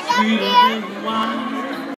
Sweeter up.